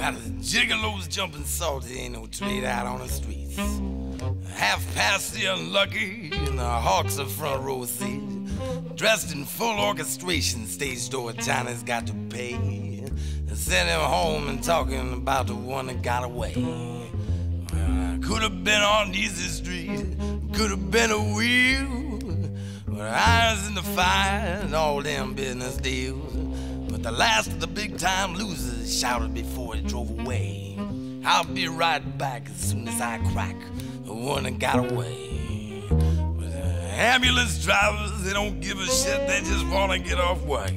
Well, the gigolos jumping salty ain't no trade out on the streets. Half past the unlucky, and the hawks are front row seat. Dressed in full orchestration, stage door Johnny's got to pay. And send him home and talking about the one that got away. Could have been on easy street, could have been a wheel. But was in the fire and all them business deals. But the last of the big time losers shouted before he drove away. I'll be right back as soon as I crack the one that got away. But ambulance drivers, they don't give a shit, they just wanna get off work.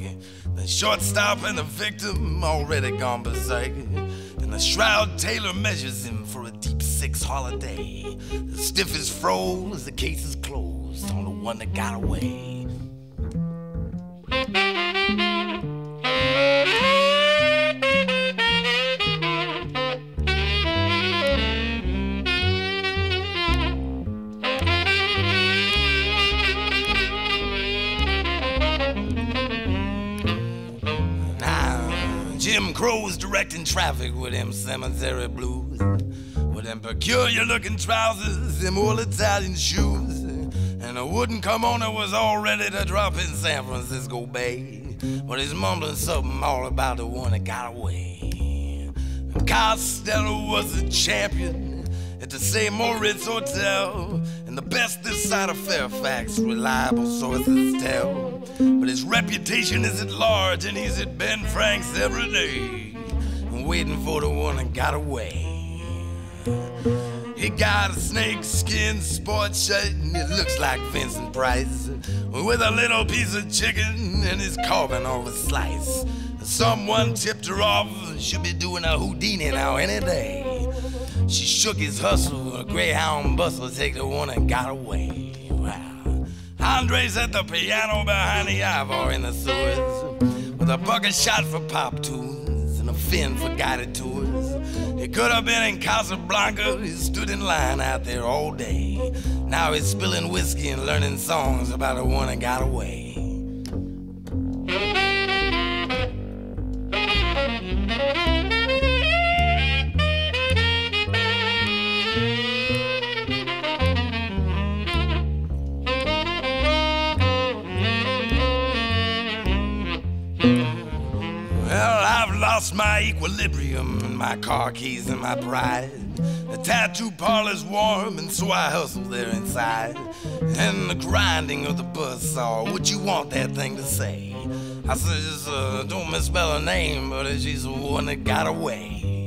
The shortstop and the victim already gone berserk. And the shroud tailor measures him for a deep six holiday. The stiffest froze, the case is closed on the one that got away. Crow's directing traffic with them cemetery blues. With them peculiar looking trousers, them old Italian shoes. And the wooden kimono was all ready to drop in San Francisco Bay. But he's mumbling something all about the one that got away. Costello was a champion at the St. Moritz Hotel. And the best this side of Fairfax, reliable sources tell. But his reputation is at large, and he's at Ben Frank's every day, waiting for the one that got away. He got a snake skin sports shirt, and it looks like Vincent Price, with a little piece of chicken and his carving off a slice. Someone tipped her off, she'll be doing a Houdini now any day. She shook his hustle, a greyhound bustle, take the one that got away. Andre's at the piano behind the Ivar in the sewers, with a bucket shot for pop tunes and a fin for guided tours. He could have been in Casablanca, he stood in line out there all day. Now he's spilling whiskey and learning songs about the one that got away. Lost my equilibrium and my car keys and my pride. The tattoo parlor's warm, and so I hustle there inside. And the grinding of the buzz saw what you want that thing to say? I says, uh, don't misspell her name, but she's the one that got away.